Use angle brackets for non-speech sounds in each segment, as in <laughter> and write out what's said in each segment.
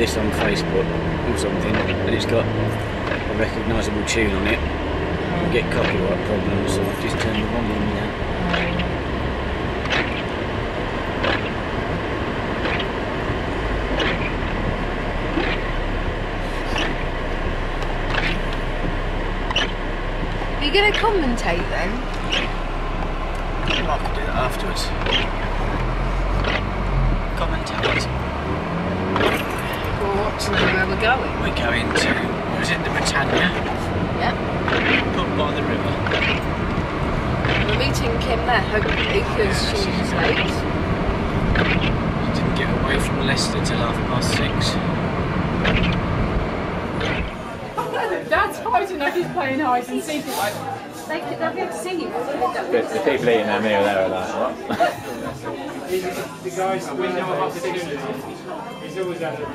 this on Facebook or something, and it's got a recognisable tune on it. You get copyright problems, so I've just turned the volume down. Are you going to commentate then? I could do that afterwards. Commentate. Or what's the where we're going? We're going to. It was in the Britannia, Yep. put by the river. We're meeting Kim there, hopefully, because she's late. Didn't get away from Leicester till half past six. <laughs> Dad's hiding like he's playing hide and seek. They could, they'll be able to see you. The, the people eating their meal there are like, what? The guy's the window of opportunity. He's always had it.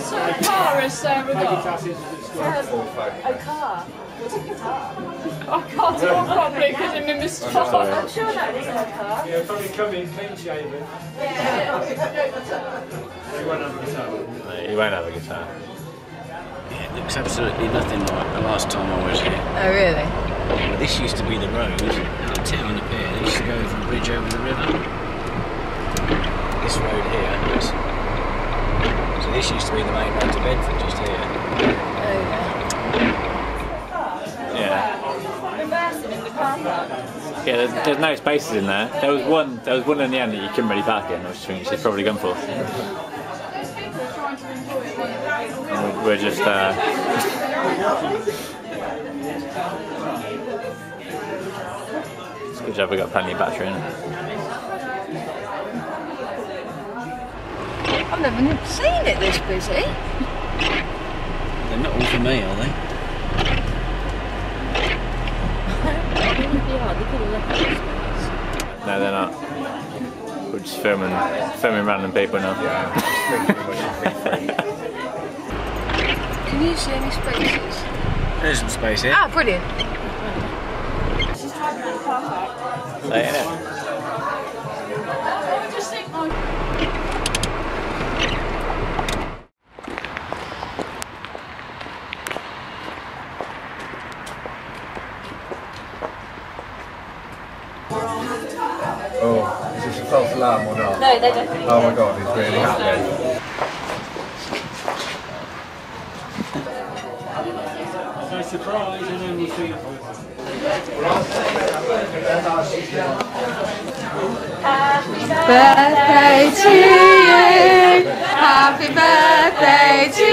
So a car has Sarah got. Tasses at school. A car. Oh, I can't talk properly because I'm in the spot. I'm sure that is a car. Yeah, probably come in clean shaven. He won't have a guitar. You won't have a guitar. Yeah, it looks absolutely nothing like the last time I was here. Oh, really? Well, this used to be the road out town up here. They used to go over the bridge over the river. This road here was. So this used to be the main road to Bedford, just here. Oh, yeah. Yeah. Yeah, there's, there's no spaces in there. There was one. There was one in the end that you couldn't really park in, which I think she's probably gone for. And We're just. Uh, it's a good job we got plenty of battery in it. I've never seen it this busy. They're not all for me, are they? No, they're not. We're just filming, filming random people now. Can <laughs> you see any spaces? There's some space here. Ah, brilliant. Late, innit? Oh, is this a false alarm or not? No, they don't. Oh my god, it's really happening. Surprise and then we'll see. Birthday to you. Happy birthday to you.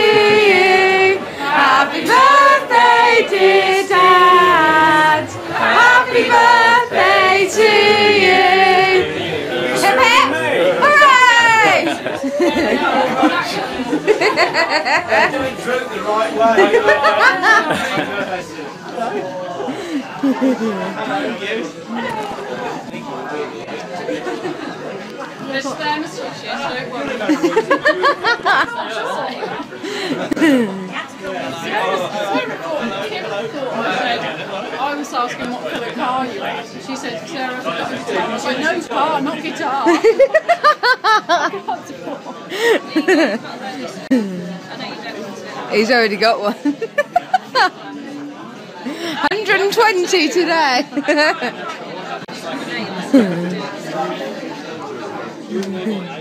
Doing Drew the right way. There's. I was asking what colour car you had. She said, Sarah, I've no car, not guitar. He's already got one. 120 today. <laughs>